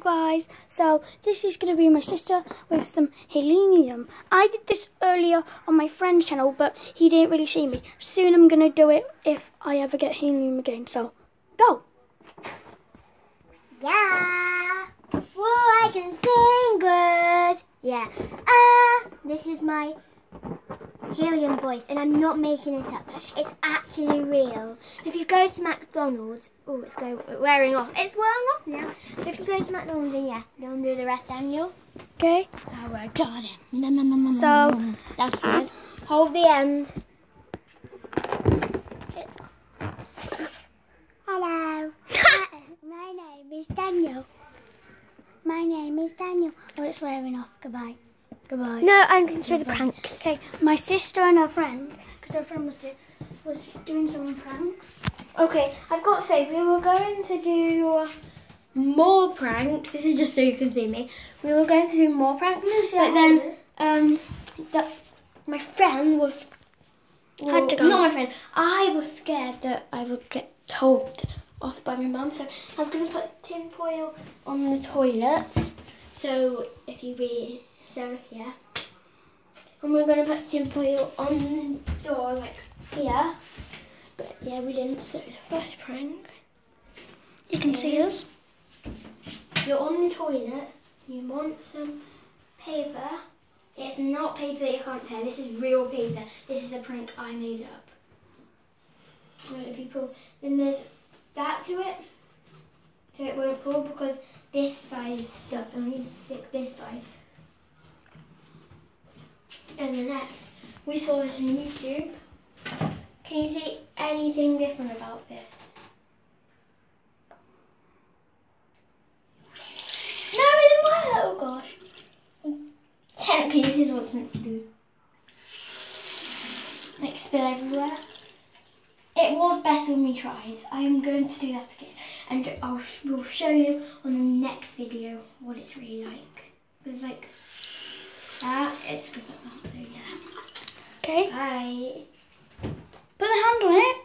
Guys, so this is going to be my sister with some helium. I did this earlier on my friend's channel, but he didn't really see me. Soon I'm going to do it if I ever get helium again, so go! Yeah. Whoa, I can sing good. Yeah. Ah, this is my helium voice, and I'm not making it up. It's actually real. If you go to McDonald's, oh, it's going, wearing off. It's wearing off now. If you go to McDonald's, then yeah, don't do the rest, Daniel. Okay, Oh, I got it. So- that's good. Hold the end. Hello. My name is Daniel. My name is Daniel. oh, it's wearing off. Goodbye. Goodbye. No, I'm going to show the pranks. Okay, my sister and her friend, because her friend was, do, was doing some pranks. Okay, I've got to say, we were going to do more pranks. This is just so you can see me. We were going to do more pranks, but then um, the, my friend was. Had to go. Not my friend. I was scared that I would get told off by my mum, so I was going to put tin foil on the toilet. So if you read, so yeah. And we're going to put tin foil on the door, like here. But yeah, we didn't. So the first prank. You can see us. You're on the toilet. You want some paper. It's not paper that you can't tear. This is real paper. This is a prank I made up. So if you pull, then there's that to it. So it won't pull because this side is stuck and I need to stick this side. And the next, we saw this on YouTube. Can you see anything different about this? No, it didn't work. Oh gosh. Is what it's meant to do. Like spill everywhere. It was better when we tried. I am going to do that again, and I'll we'll show you on the next video what it's really like. It's like that. It's goes like that. So yeah. Okay, Bye. put the hand on it.